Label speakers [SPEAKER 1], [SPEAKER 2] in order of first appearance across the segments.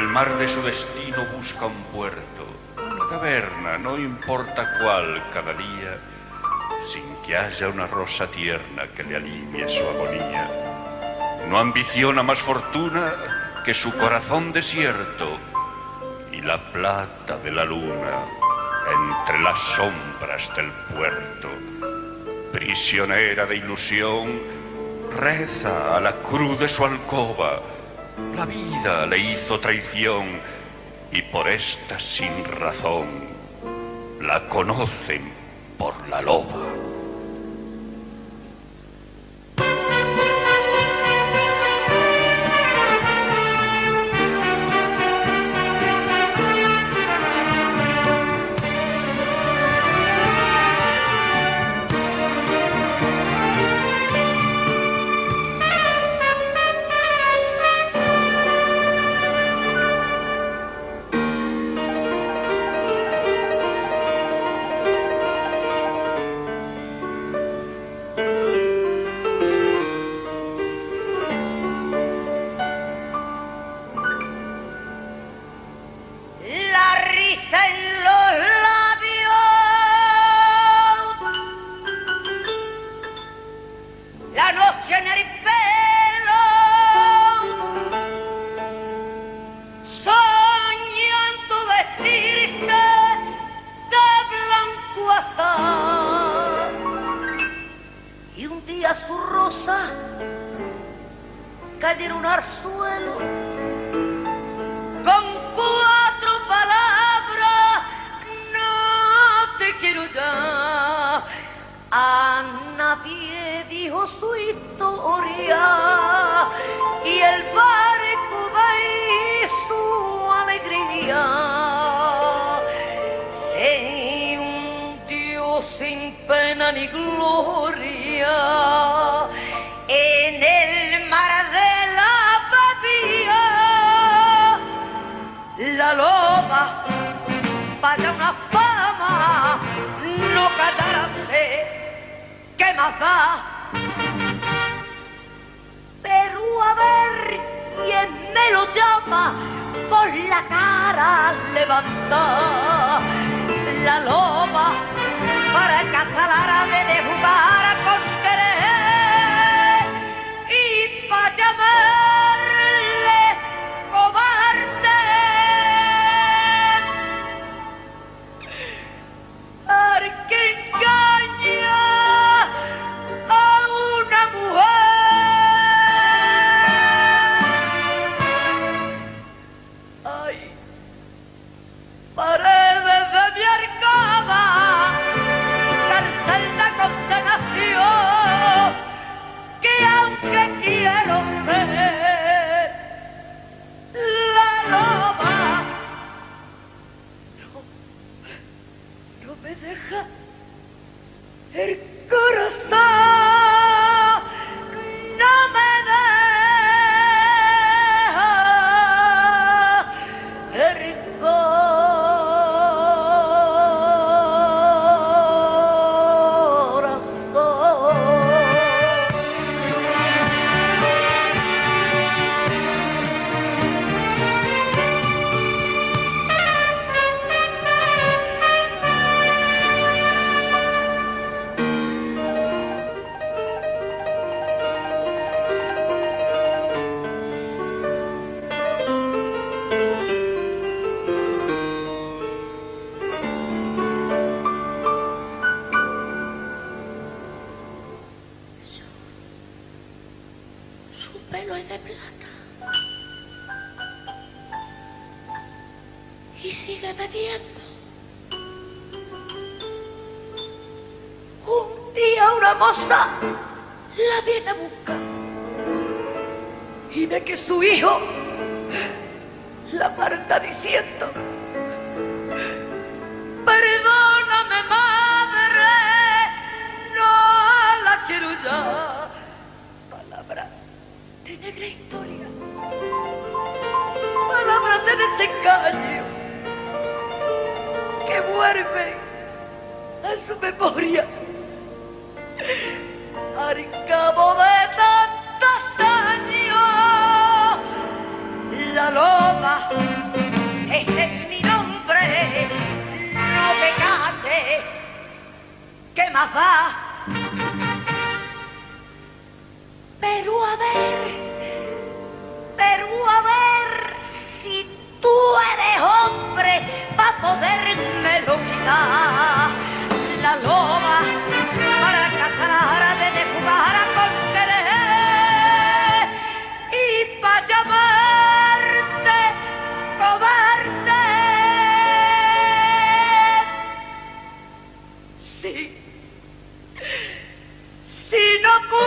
[SPEAKER 1] el mar de su destino busca un puerto, una caverna, no importa cuál, cada día, sin que haya una rosa tierna que le alivie su agonía. No ambiciona más fortuna que su corazón desierto y la plata de la luna entre las sombras del puerto. Prisionera de ilusión, reza a la cruz de su alcoba la vida le hizo traición y por esta sin razón la conocen por la loba.
[SPEAKER 2] sonrisa los labios, la noche en el pelo, soñando vestirse de blanco azar. Y un día su rosa cayeron al suelo mi gloria en el mar de la pavía. La loba para una fama no catarse, ¿qué más da? Pero a ver quién me lo llama con la cara levantada. La loba Erka! Erka! y siga bebiendo. Un día una moza la viene a buscar y ve que su hijo la aparta diciendo, perdóname madre, no la quiero ya. Palabra de negra historia, palabra de desengaño devuelve a su memoria. Al cabo de tantos años la loba ese es mi nombre. No te cate que más va pero a ver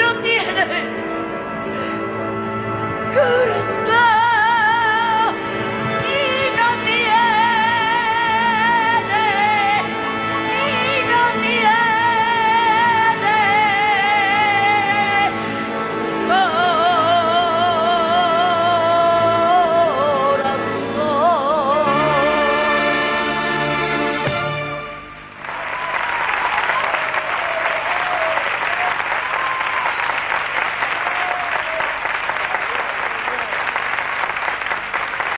[SPEAKER 2] No tienes corazón.